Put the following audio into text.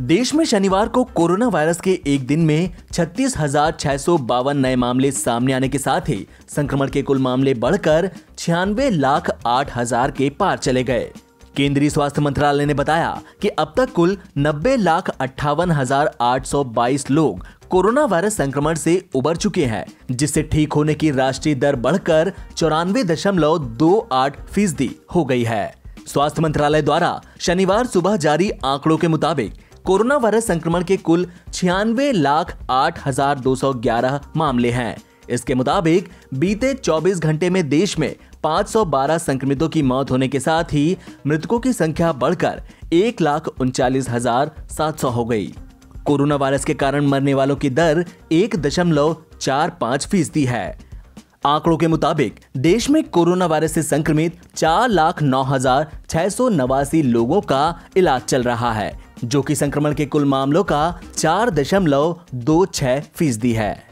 देश में शनिवार को कोरोना वायरस के एक दिन में छत्तीस नए मामले सामने आने के साथ ही संक्रमण के कुल मामले बढ़कर छियानवे लाख आठ हज़ार के पार चले गए। केंद्रीय स्वास्थ्य मंत्रालय ने बताया कि अब तक कुल नब्बे लाख अट्ठावन हज़ार आठ सौ बाईस लोग कोरोना वायरस संक्रमण से उबर चुके हैं, जिससे ठीक होने की राष्ट्रीय दर बढ़कर चौरानवे दशमलव दो आठ फ़ीसदी हो गई है। स्वास्थ्य मंत्रालय द्वारा शनिवार सुबह जारी आंकड़ों के मुताबिक कोरोना वायरस संक्रमण के कुल छियानवे लाख आठ हज़ार दो सौ ग्यारह मामले हैं। इसके मुताबिक, बीते 24 घंटे में देश में 512 संक्रमितों की मौत होने के साथ ही मृतकों की संख्या बढ़कर एक लाख उनचालीस हज़ार सात सौ हो गई। कोरोना वायरस के कारण मरने वालों की दर एक दशमलव चार पाँच फ़ीसदी है। आंकड़ों के मुताबिक, देश में कोरोना वायरस से संक्रमित चार लाख नौ हज़ार छह सौ नवासी लोगों का इलाज चल रहा है। जो कि संक्रमण के कुल मामलों का चार दशमलव दो छह फ़ीसदी है।